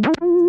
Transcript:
Bye.